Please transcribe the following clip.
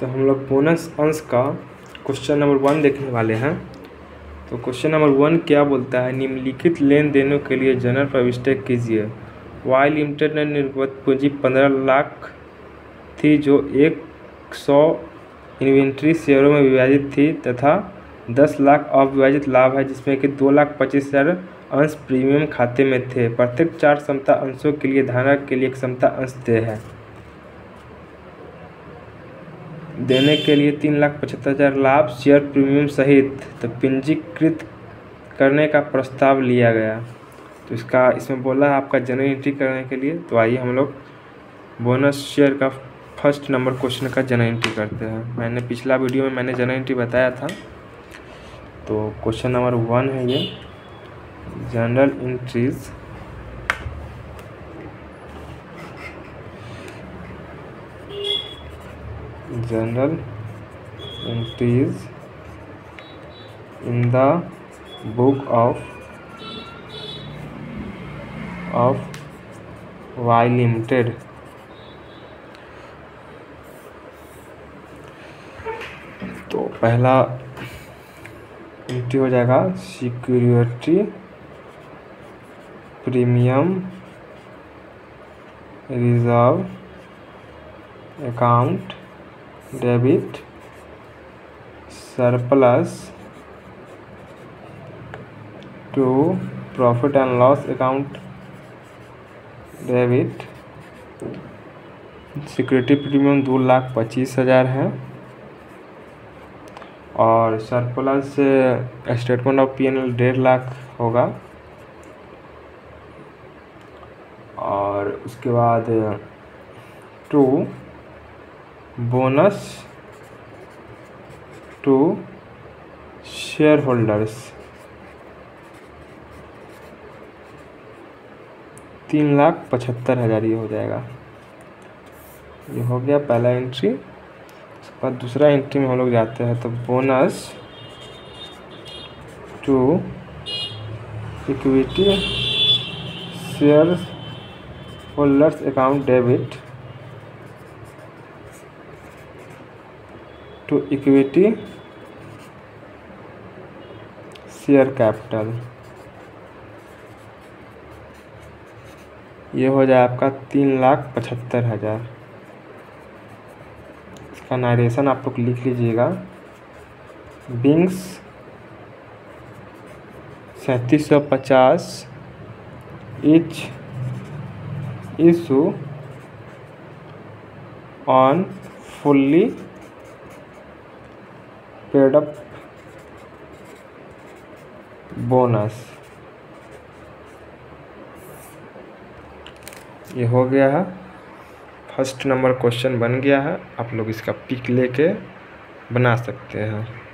तो हम लोग बोनस अंश का क्वेश्चन नंबर वन देखने वाले हैं। तो क्वेश्चन नंबर वन क्या बोलता है? निम्नलिखित लेन देनों के लिए जनरल प्रविष्टि कीजिए। वाई लिमिटेड ने निर्गत पूंजी पंद्रह लाख थी जो एक सौ इन्वेंट्री शेयरों में विभाजित थी तथा दस लाख अविभाजित लाभ है, जिसमें कि दो लाख पच्चीस हज़ार अंश प्रीमियम खाते में थे। प्रत्येक चार क्षमता अंशों के लिए धारा के लिए एक समता अंश दे है। देने के लिए तीन लाख पचहत्तर हज़ार लाभ शेयर प्रीमियम सहित तो पंजीकृत करने का प्रस्ताव लिया गया। तो इसका, इसमें बोला आपका जनरल एंट्री करने के लिए तो आइए हम लोग बोनस शेयर का फ़र्स्ट नंबर क्वेश्चन का जनरल एंट्री करते हैं। मैंने पिछला वीडियो में मैंने जनरल एंट्री बताया था। तो क्वेश्चन नंबर वन है ये। General entries general entries in the book of of Y limited. तो पहला एंट्री हो जाएगा security premium reserve account. Debit surplus to profit and loss account debit security premium दो लाख पच्चीस हज़ार है। और surplus statement of P N L डेढ़ लाख होगा। और उसके बाद to bonus to share holders तीन लाख पचहत्तर हज़ार ये हो जाएगा। ये हो गया पहला एंट्री उसके बाद दूसरा एंट्री में हम लोग जाते हैं तो bonus to equity share holders account debit to equity share capital. ये हो जाए आपका तीन लाख पचहत्तर हज़ार। इसका नारेशन आप लोग लिख लीजिएगा। बिंग्स सैंतीस सौ पचास each issue on fully paid up bonus ये हो गया है। फ़र्स्ट नंबर क्वेश्चन बन गया है। आप लोग इसका पिक लेके बना सकते हैं।